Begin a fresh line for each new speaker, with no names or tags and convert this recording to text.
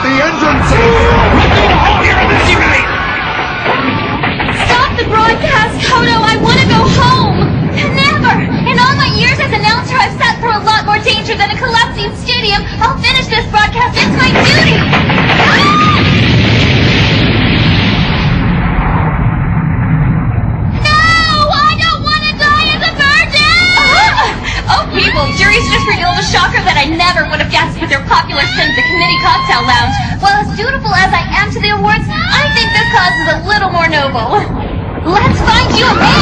at the entrance!
Stop the broadcast, Koto! I want to go home! Never! In all my years as announcer, I've sat through a lot more danger than a collapsing stadium. I'll finish this broadcast. It's my duty! Ah! No! I don't want to die as a virgin! Oh, people, Juri's just revealed a shocker that I never would have guessed with their popular cocktail lounge. Well, as dutiful as I am to the awards, I think this cause is a little more noble. Let's find you a